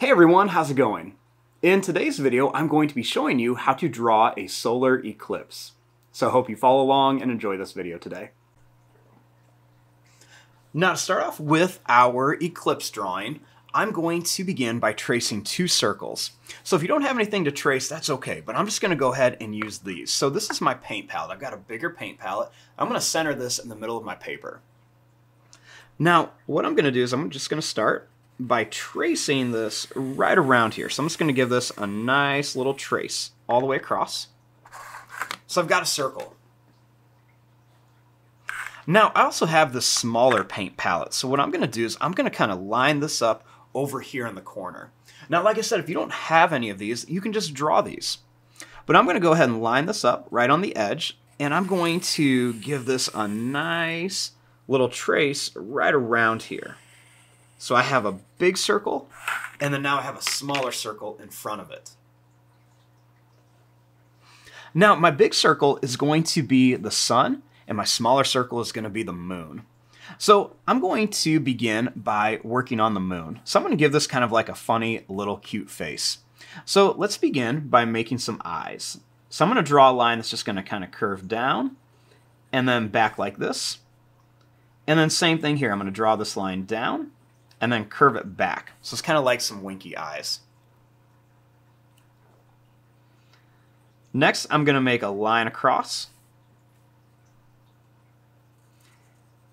Hey everyone, how's it going? In today's video, I'm going to be showing you how to draw a solar eclipse. So I hope you follow along and enjoy this video today. Now to start off with our eclipse drawing, I'm going to begin by tracing two circles. So if you don't have anything to trace, that's okay, but I'm just gonna go ahead and use these. So this is my paint palette. I've got a bigger paint palette. I'm gonna center this in the middle of my paper. Now, what I'm gonna do is I'm just gonna start by tracing this right around here. So I'm just going to give this a nice little trace all the way across. So I've got a circle. Now I also have the smaller paint palette. So what I'm going to do is I'm going to kind of line this up over here in the corner. Now like I said, if you don't have any of these, you can just draw these. But I'm going to go ahead and line this up right on the edge and I'm going to give this a nice little trace right around here. So I have a big circle, and then now I have a smaller circle in front of it. Now, my big circle is going to be the sun, and my smaller circle is going to be the moon. So I'm going to begin by working on the moon. So I'm going to give this kind of like a funny little cute face. So let's begin by making some eyes. So I'm going to draw a line that's just going to kind of curve down and then back like this. And then same thing here. I'm going to draw this line down and then curve it back. So it's kind of like some winky eyes. Next, I'm going to make a line across.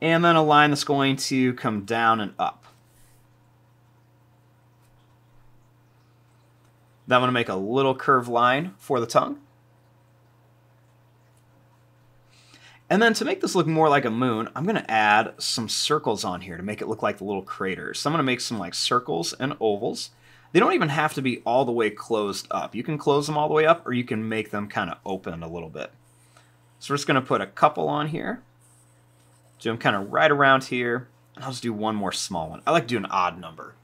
And then a line that's going to come down and up. Then I'm going to make a little curved line for the tongue. And then to make this look more like a moon, I'm going to add some circles on here to make it look like the little craters. So I'm to make some like circles and ovals. They don't even have to be all the way closed up. You can close them all the way up or you can make them kind of open a little bit. So we're just going to put a couple on here. Do them kind of right around here. And I'll just do one more small one. I like to do an odd number.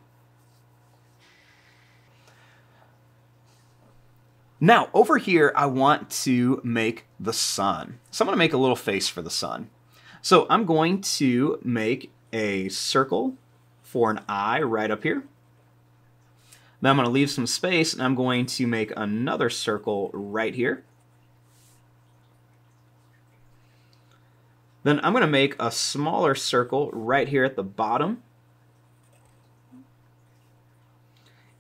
Now, over here, I want to make the sun. So I'm to make a little face for the sun. So I'm going to make a circle for an eye right up here. Then I'm going to leave some space, and I'm going to make another circle right here. Then I'm going to make a smaller circle right here at the bottom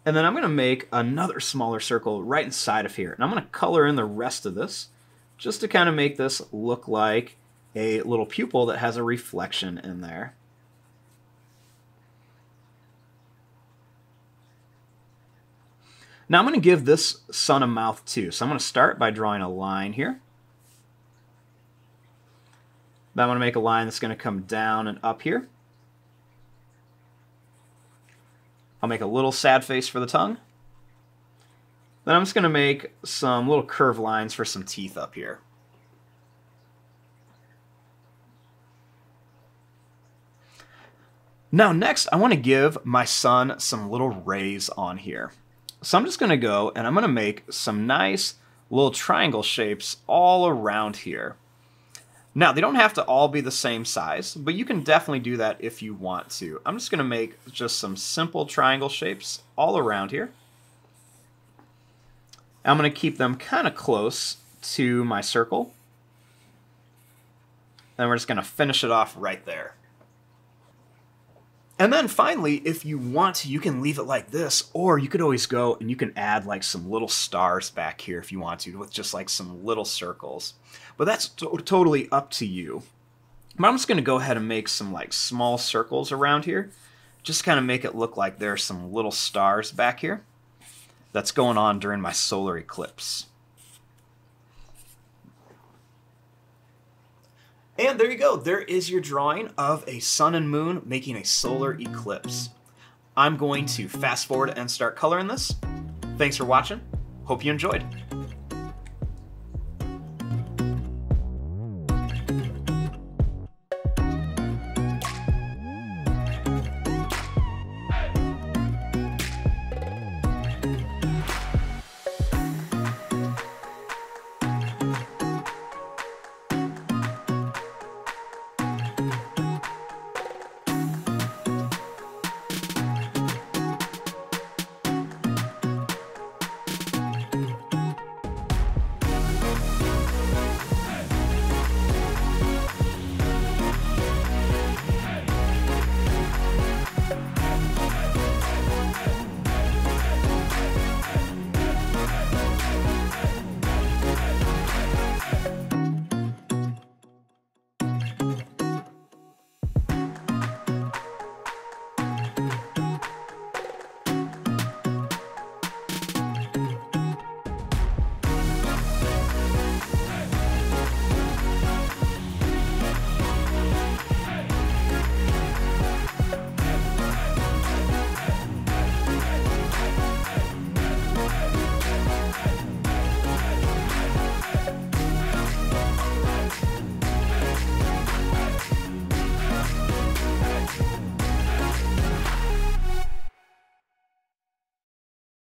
And then I'm going to make another smaller circle right inside of here. And I'm going to color in the rest of this just to kind of make this look like a little pupil that has a reflection in there. Now I'm going to give this sun a mouth too. So I'm going to start by drawing a line here. Then I'm going to make a line that's going to come down and up here. I'll make a little sad face for the tongue. Then I'm just going to make some little curved lines for some teeth up here. Now next, I want to give my sun some little rays on here. So I'm just going to go and I'm going to make some nice little triangle shapes all around here. Now, they don't have to all be the same size, but you can definitely do that if you want to. I'm just going to make just some simple triangle shapes all around here. I'm going to keep them kind of close to my circle. Then we're just going to finish it off right there. And then finally, if you want you can leave it like this, or you could always go and you can add like some little stars back here if you want to, with just like some little circles. But that's to totally up to you. But I'm just going to go ahead and make some like small circles around here. Just kind of make it look like there's some little stars back here. That's going on during my solar eclipse. And there you go. There is your drawing of a sun and moon making a solar eclipse. I'm going to fast forward and start coloring this. Thanks for watching. Hope you enjoyed.